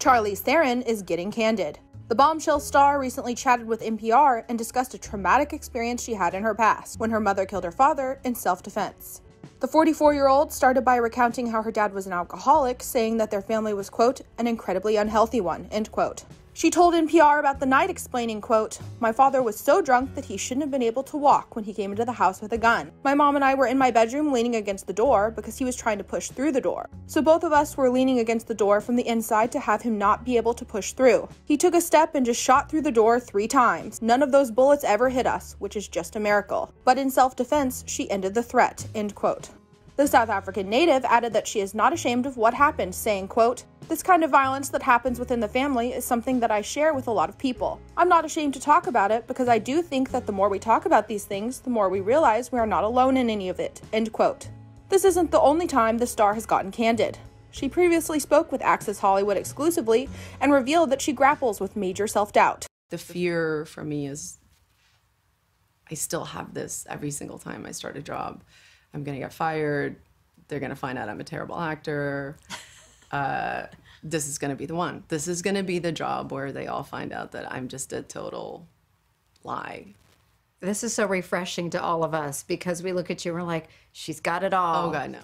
Charlize Theron is getting candid. The bombshell star recently chatted with NPR and discussed a traumatic experience she had in her past when her mother killed her father in self defense. The 44 year old started by recounting how her dad was an alcoholic, saying that their family was, quote, an incredibly unhealthy one, end quote. She told NPR about the night, explaining, quote, My father was so drunk that he shouldn't have been able to walk when he came into the house with a gun. My mom and I were in my bedroom leaning against the door because he was trying to push through the door. So both of us were leaning against the door from the inside to have him not be able to push through. He took a step and just shot through the door three times. None of those bullets ever hit us, which is just a miracle. But in self defense, she ended the threat, end quote. The South African native added that she is not ashamed of what happened, saying, quote, This kind of violence that happens within the family is something that I share with a lot of people. I'm not ashamed to talk about it because I do think that the more we talk about these things, the more we realize we are not alone in any of it. End quote. This isn't the only time the star has gotten candid. She previously spoke with Access Hollywood exclusively and revealed that she grapples with major self doubt. The fear for me is I still have this every single time I start a job. I'm going to get fired. They're going to find out I'm a terrible actor. Uh, this is going to be the one. This is going to be the job where they all find out that I'm just a total lie. This is so refreshing to all of us because we look at you and we're like, she's got it all. Oh, God, no.